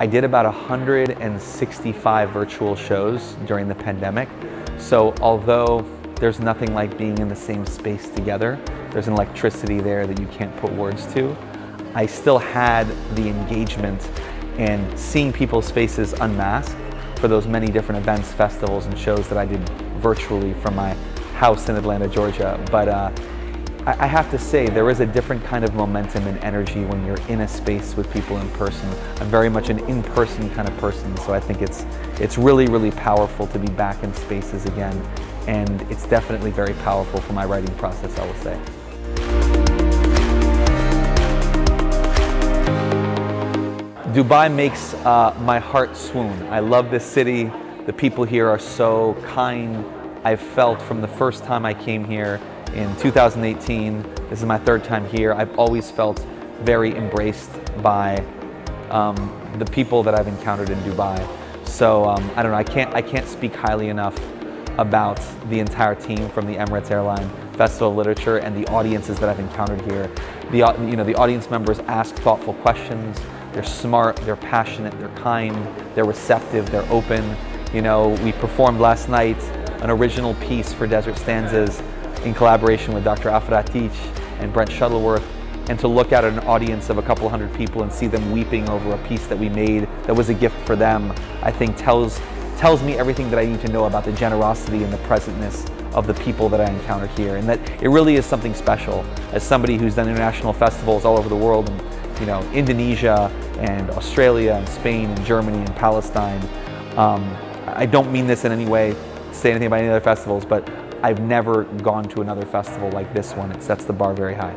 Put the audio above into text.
I did about 165 virtual shows during the pandemic. So although there's nothing like being in the same space together, there's an electricity there that you can't put words to. I still had the engagement and seeing people's faces unmasked for those many different events, festivals, and shows that I did virtually from my house in Atlanta, Georgia. But uh, I have to say, there is a different kind of momentum and energy when you're in a space with people in person. I'm very much an in-person kind of person, so I think it's, it's really, really powerful to be back in spaces again. And it's definitely very powerful for my writing process, I will say. Dubai makes uh, my heart swoon. I love this city. The people here are so kind. I've felt from the first time I came here in 2018. This is my third time here. I've always felt very embraced by um, the people that I've encountered in Dubai. So um, I don't know, I can't, I can't speak highly enough about the entire team from the Emirates Airline Festival of Literature and the audiences that I've encountered here. The, you know, the audience members ask thoughtful questions. They're smart, they're passionate, they're kind, they're receptive, they're open. You know, we performed last night an original piece for Desert Stanzas in collaboration with Dr. Afra and Brent Shuttleworth and to look at an audience of a couple hundred people and see them weeping over a piece that we made that was a gift for them, I think tells, tells me everything that I need to know about the generosity and the presentness of the people that I encounter here. And that it really is something special. As somebody who's done international festivals all over the world, and, you know, Indonesia and Australia and Spain and Germany and Palestine, um, I don't mean this in any way say anything about any other festivals, but I've never gone to another festival like this one. It sets the bar very high.